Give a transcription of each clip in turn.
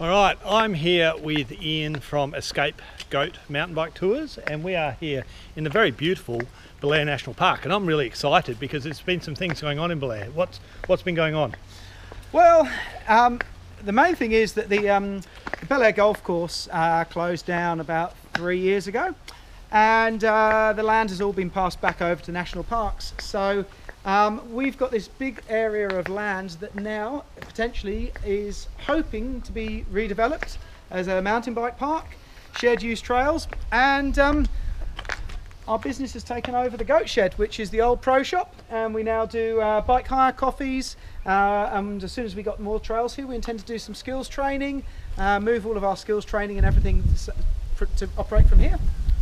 All right, I'm here with Ian from Escape Goat Mountain Bike Tours, and we are here in the very beautiful Belair National Park. And I'm really excited because there's been some things going on in Belair. What's what's been going on? Well, um, the main thing is that the, um, the Bel Golf Course uh, closed down about three years ago, and uh, the land has all been passed back over to national parks. So um, we've got this big area of land that now potentially is hoping to be redeveloped as a mountain bike park, shared use trails, and um, our business has taken over the Goat Shed, which is the old pro shop, and we now do uh, bike hire, coffees, uh, and as soon as we got more trails here, we intend to do some skills training, uh, move all of our skills training and everything to, to operate from here.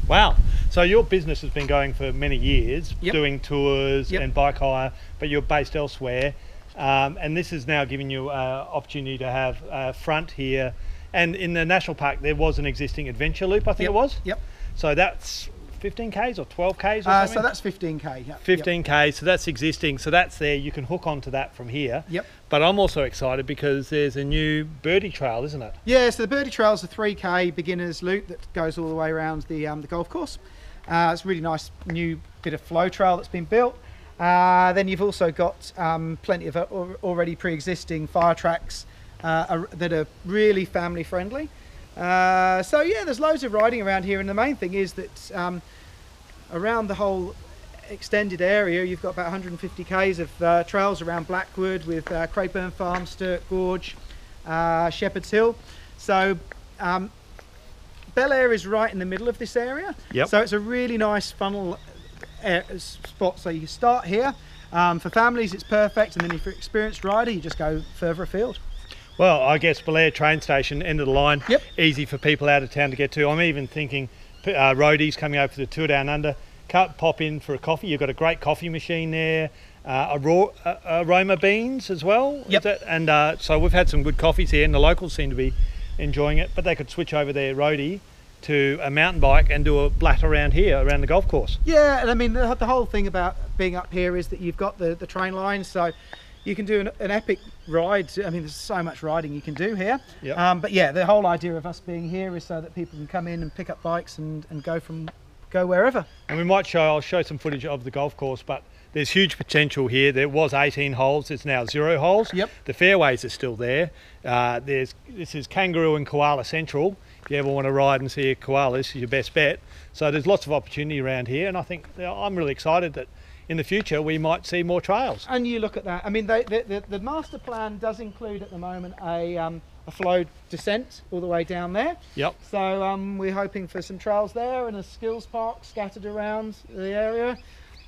Wow. So your business has been going for many years, Yep. doing tours Yep. and bike hire, but you're based elsewhere. Um, and this is now giving you uh, opportunity to have a front here. And in the national park, there was an existing adventure loop, I think Yep. it was. Yep. So that's 15 k's or 12 k's or Uh, something. so that's 15k. Yep. 15k, so that's existing. So that's there. You can hook onto that from here. Yep. But I'm also excited because there's a new birdie trail, isn't it? Yeah, so the Birdie trail is a 3k beginner's loop that goes all the way around the, um, the golf course. Uh, it's a really nice new bit of flow trail that's been built. Uh, then you've also got um, plenty of uh, already pre-existing fire tracks uh, that are really family friendly. Uh, so yeah, there's loads of riding around here, and the main thing is that um, around the whole extended area, you've got about 150 k's of uh, trails around Blackwood with uh, Craigburn Farm, Sturt Gorge, uh, Shepherd's Hill. So um, Belair is right in the middle of this area. Yep. So it's a really nice funnel uh, spot. So you start here. Um, for families, it's perfect, and then if you're an experienced rider, you just go further afield. Well, I guess Belair train station, end of the line. Yep. Easy for people out of town to get to. I'm even thinking uh, roadies coming over for the tour down under. Can't pop in for a coffee. You've got a great coffee machine there. Uh, a raw uh, aroma beans as well. Yep. And uh, so we've had some good coffees here, and the locals seem to be enjoying it. But they could switch over their roadie to a mountain bike and do a blat around here, around the golf course. Yeah, and I mean the, the whole thing about being up here is that you've got the, the train line, so you can do an, an epic ride. I mean, there's so much riding you can do here. Yep. Um, but yeah, the whole idea of us being here is so that people can come in and pick up bikes and, and go from go wherever. And we might show, I'll show some footage of the golf course, but there's huge potential here. There was 18 holes, It's now zero holes. Yep. The fairways are still there. Uh, there's This is Kangaroo and Koala Central. If you ever want to ride and see a koala, this is your best bet. So there's lots of opportunity around here, and I think I'm really excited that in the future we might see more trails. And you look at that. I mean, they, the, the, the master plan does include at the moment a, um, a flow descent all the way down there. Yep. So um, we're hoping for some trails there and a skills park scattered around the area.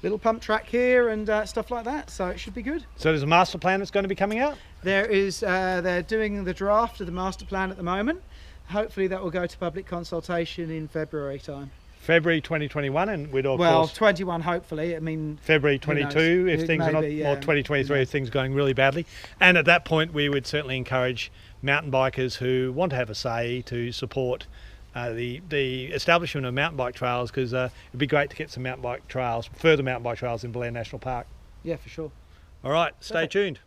Little pump track here and uh, stuff like that. So it should be good. So there's a master plan that's going to be coming out. There is, uh, they're doing the draft of the master plan at the moment. Hopefully that will go to public consultation in February time. February 2021, and we'd of well, course 21 hopefully. I mean, February 22 if things are not, yeah. or 2023 if things are going really badly. And at that point, we would certainly encourage mountain bikers who want to have a say to support uh, the the establishment of mountain bike trails because uh, it'd be great to get some mountain bike trails, further mountain bike trails in Belair National Park. yeah, for sure. All right, stay Perfect. tuned.